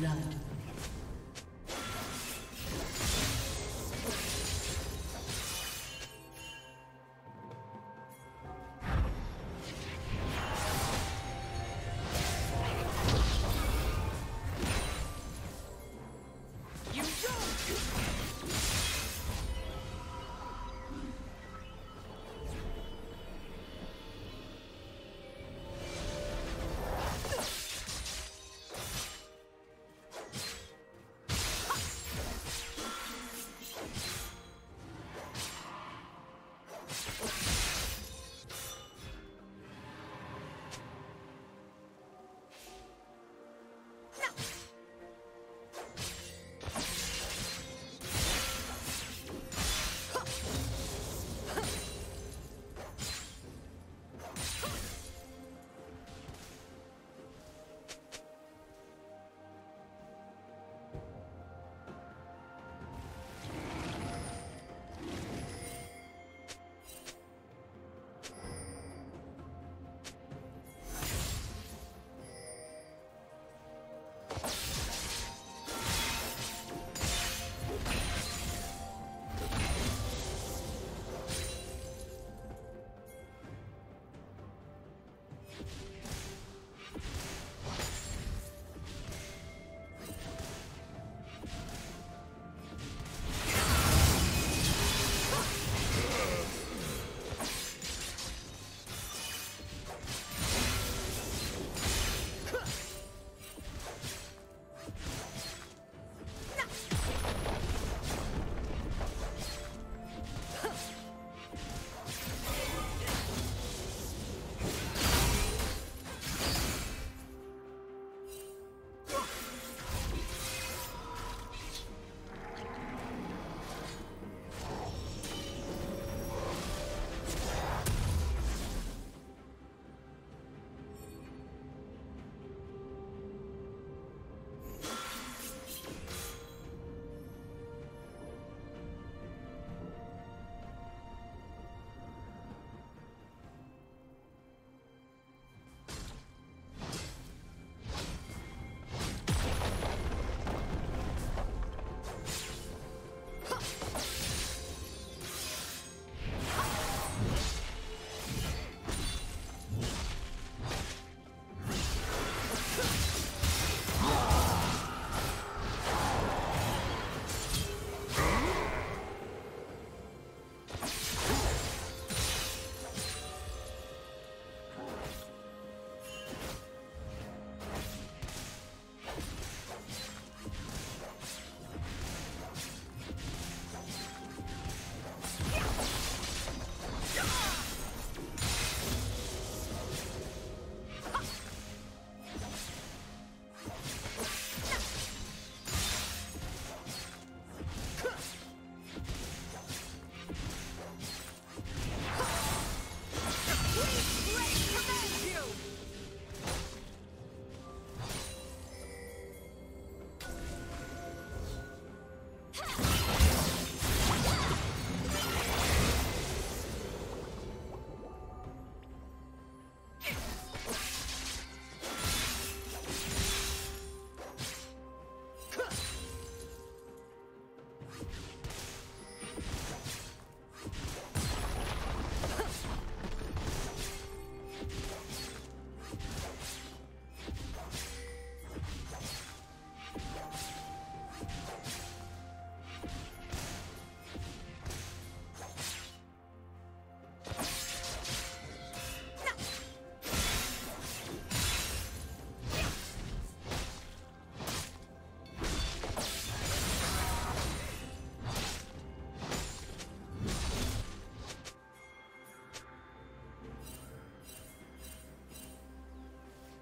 Blood.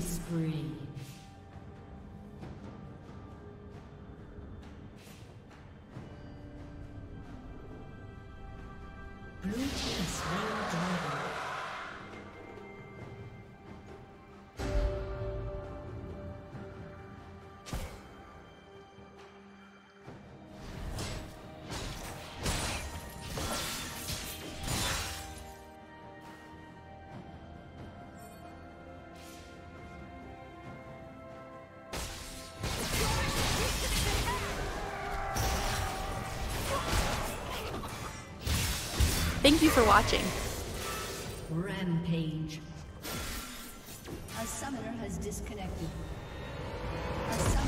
Spree. Blue team slain Thank you for watching. Rampage. A summoner has disconnected. A summoner